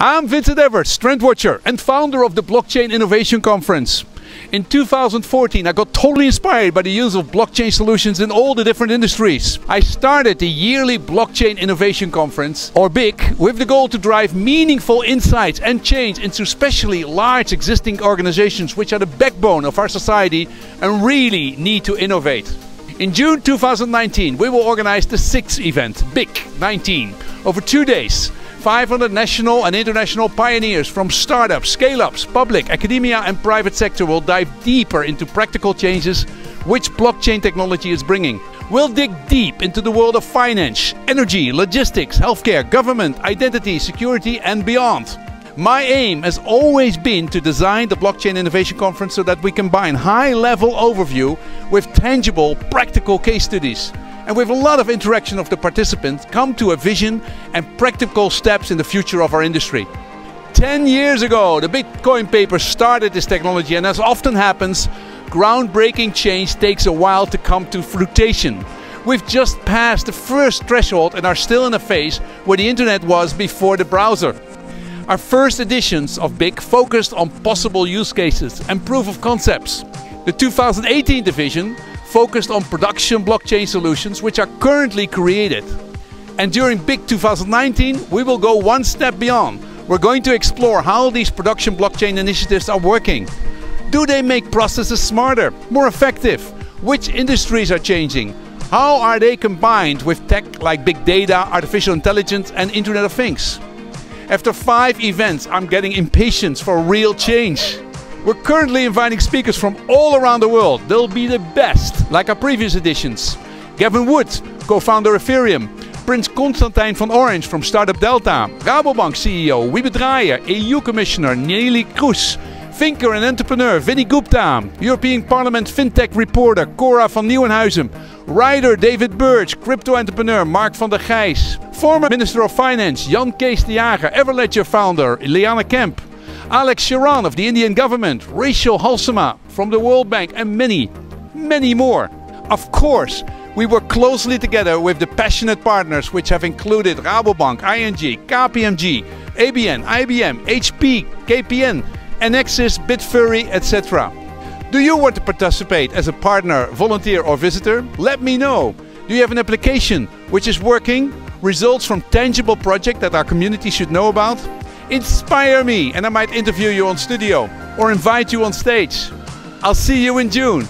I'm Vincent Everts, trend watcher and founder of the Blockchain Innovation Conference. In 2014, I got totally inspired by the use of blockchain solutions in all the different industries. I started the yearly Blockchain Innovation Conference, or BIC, with the goal to drive meaningful insights and change into especially large existing organizations which are the backbone of our society and really need to innovate. In June 2019, we will organize the sixth event, BIC 19, over two days 500 national and international pioneers from startups, scale-ups, public, academia and private sector will dive deeper into practical changes which blockchain technology is bringing. We'll dig deep into the world of finance, energy, logistics, healthcare, government, identity, security and beyond. My aim has always been to design the Blockchain Innovation Conference so that we combine high-level overview with tangible, practical case studies and with a lot of interaction of the participants, come to a vision and practical steps in the future of our industry. 10 years ago, the Bitcoin paper started this technology, and as often happens, groundbreaking change takes a while to come to fruition. We've just passed the first threshold and are still in a phase where the internet was before the browser. Our first editions of BIC focused on possible use cases and proof of concepts. The 2018 division focused on production blockchain solutions which are currently created. And during BIC 2019, we will go one step beyond. We're going to explore how these production blockchain initiatives are working. Do they make processes smarter, more effective? Which industries are changing? How are they combined with tech like big data, artificial intelligence and Internet of Things? After five events, I'm getting impatient for real change. We're currently inviting speakers from all around the world. They'll be the best, like our previous editions. Gavin Wood, co-founder of Ethereum. Prince Constantijn van Orange from Startup Delta. Rabobank CEO Wiebe Draijer. EU Commissioner Neelie Kroes. Thinker and entrepreneur Vinay Gupta. European Parliament FinTech reporter Cora van Nieuwenhuizen. Writer David Birch. Crypto entrepreneur Mark van der Gijs. Former Minister of Finance Jan Kees de Jager. Everledger founder Leanne Kemp. Alex Sharan of the Indian government, Rachel Halsema from the World Bank, and many, many more. Of course, we work closely together with the passionate partners which have included Rabobank, ING, KPMG, ABN, IBM, HP, KPN, Enexis, Bitfury, etc. Do you want to participate as a partner, volunteer or visitor? Let me know. Do you have an application which is working? Results from tangible projects that our community should know about? Inspire me and I might interview you on studio or invite you on stage. I'll see you in June.